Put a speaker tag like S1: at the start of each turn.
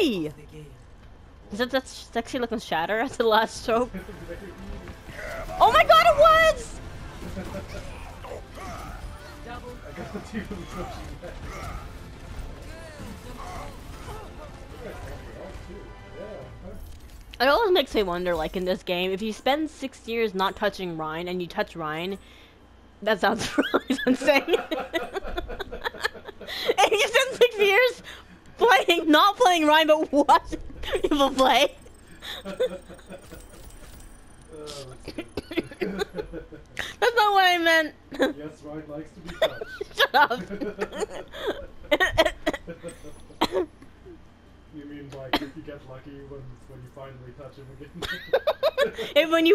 S1: Is that that sexy looking shatter at the last stroke? Oh my god, it was!
S2: I got the two from pushing back.
S1: It always makes me wonder, like in this game, if you spend six years not touching Rein and you touch Rein, that sounds really insane. and you spend six years playing, not playing Rein, but watching people play. That's not what I meant.
S2: yes, Rein likes to be touched.
S1: Shut up.
S2: you mean like if you get lucky when when you finally touch him again?
S1: and when you